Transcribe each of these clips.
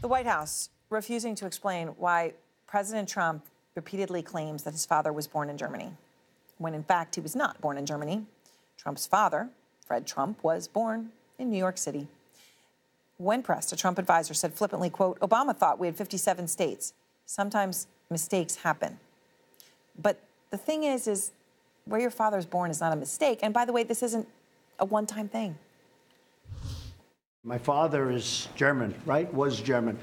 The White House refusing to explain why President Trump repeatedly claims that his father was born in Germany, when in fact he was not born in Germany. Trump's father, Fred Trump, was born in New York City. When pressed, a Trump advisor said flippantly, quote, Obama thought we had 57 states. Sometimes mistakes happen. But the thing is, is where your father's born is not a mistake. And by the way, this isn't a one-time thing. My father is German, right? Was German,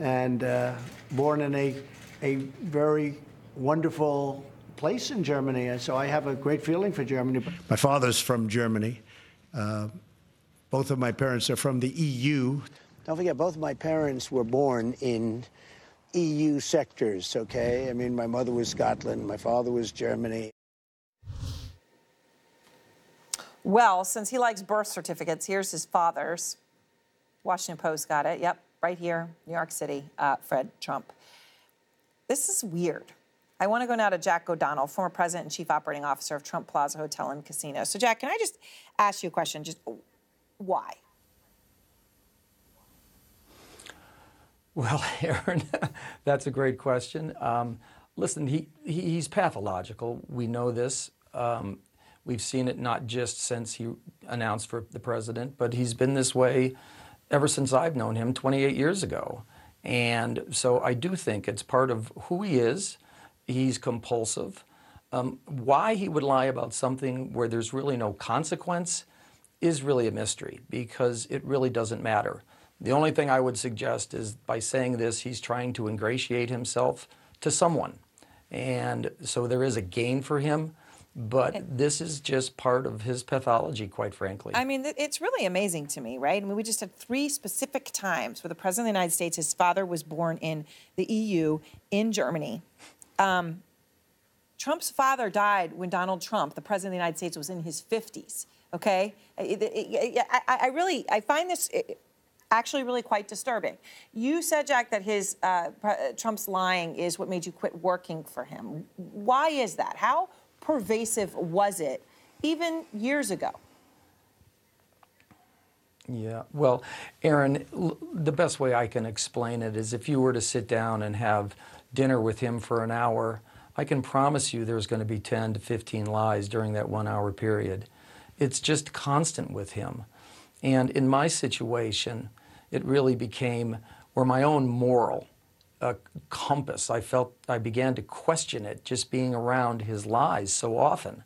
and uh, born in a a very wonderful place in Germany. And so I have a great feeling for Germany. My father's from Germany. Uh, both of my parents are from the EU. Don't forget, both of my parents were born in EU sectors, okay? I mean, my mother was Scotland, my father was Germany. Well, since he likes birth certificates, here's his father's. Washington Post got it. Yep, right here, New York City, uh, Fred Trump. This is weird. I want to go now to Jack O'Donnell, former president and chief operating officer of Trump Plaza Hotel and Casino. So, Jack, can I just ask you a question? Just why? Well, Aaron, that's a great question. Um, listen, he, he, he's pathological. We know this. Um, we've seen it not just since he announced for the president, but he's been this way ever since I've known him 28 years ago. And so I do think it's part of who he is. He's compulsive. Um, why he would lie about something where there's really no consequence is really a mystery because it really doesn't matter. The only thing I would suggest is by saying this, he's trying to ingratiate himself to someone. And so there is a gain for him. But this is just part of his pathology, quite frankly. I mean, it's really amazing to me, right? I mean, we just had three specific times where the President of the United States, his father was born in the EU, in Germany. Um, Trump's father died when Donald Trump, the President of the United States, was in his 50s, okay? I, I, I really, I find this actually really quite disturbing. You said, Jack, that his uh, Trump's lying is what made you quit working for him. Why is that? How pervasive was it even years ago? Yeah, well, Aaron, the best way I can explain it is if you were to sit down and have dinner with him for an hour, I can promise you there's going to be 10 to 15 lies during that one hour period. It's just constant with him. And in my situation, it really became where my own moral a compass. I felt I began to question it just being around his lies so often.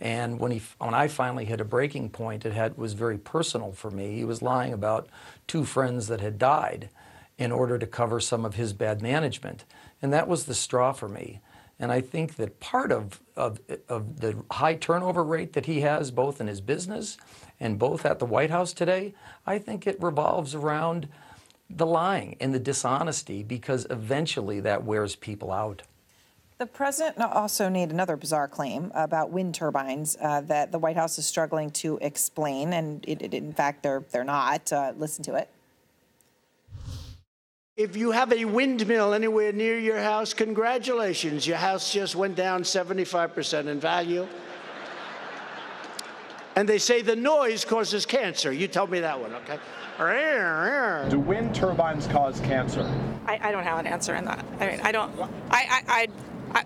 And when he, when I finally hit a breaking point, it had was very personal for me. He was lying about two friends that had died in order to cover some of his bad management, and that was the straw for me. And I think that part of, of, of the high turnover rate that he has, both in his business and both at the White House today, I think it revolves around the lying and the dishonesty because eventually that wears people out. The president also made another bizarre claim about wind turbines uh, that the White House is struggling to explain, and it, it, in fact, they're they're not. Uh, listen to it. If you have a windmill anywhere near your house, congratulations. Your house just went down 75% in value. And they say the noise causes cancer. You told me that one, okay? Do wind turbines cause cancer? I, I don't have an answer in that. I mean, I don't. I, I, I,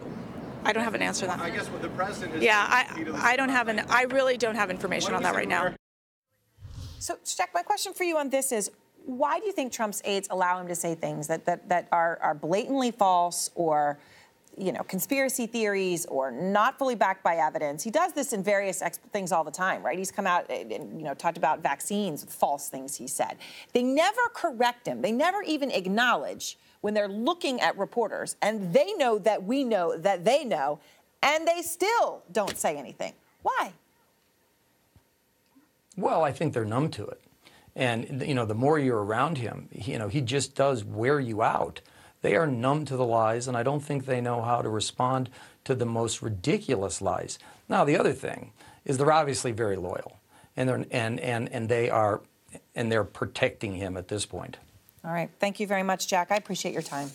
I don't have an answer that. I guess what the president is. Yeah, I, I don't have an. I really don't have information on that right now. So, Jack, my question for you on this is: Why do you think Trump's aides allow him to say things that that, that are, are blatantly false or? You know, conspiracy theories or not fully backed by evidence. He does this in various ex- things all the time, right? He's come out and, you know, talked about vaccines, false things he said. They never correct him. They never even acknowledge when they're looking at reporters and they know that we know that they know and they still don't say anything. Why? Well, I think they're numb to it. And you know, the more you're around him, you know, he just does wear you out. They are numb to the lies, and I don't think they know how to respond to the most ridiculous lies. Now, the other thing is they're obviously very loyal, and they're and and and they are and they're protecting him at this point. All right. Thank you very much, Jack. I appreciate your time.